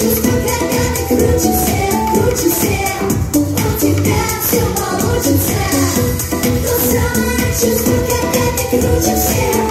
Чувство, когда ты круче всех,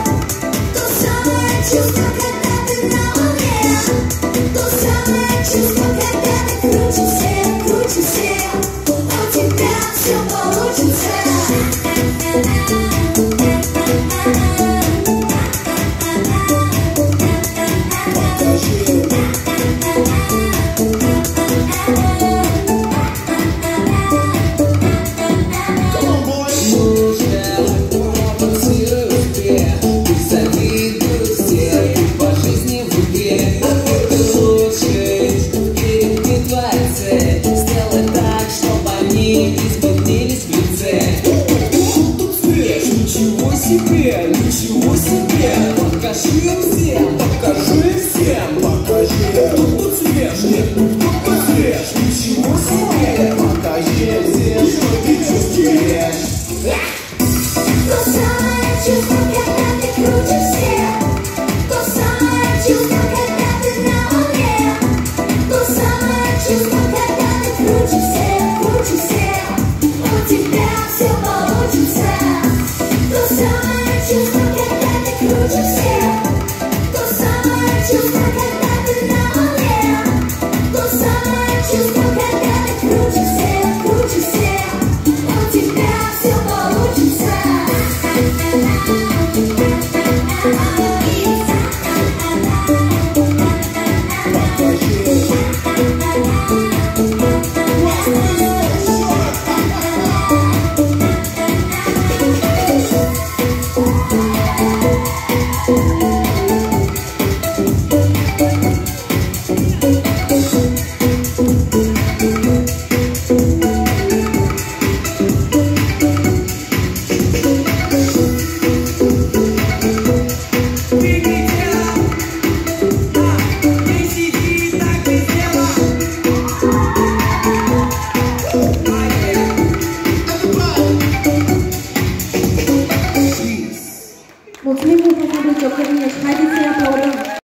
себе, ничего себе Покажи им всем, покажи им всем Покажи кто тут свеж, нет, кто тут Ничего себе, покажи им всем Что ты чувствуешь? То самое чувство, когда ты крутишься, всех То самое чувство, когда ты на волне То самое чувство, когда ты крутишься, крутишься. У тебя все получится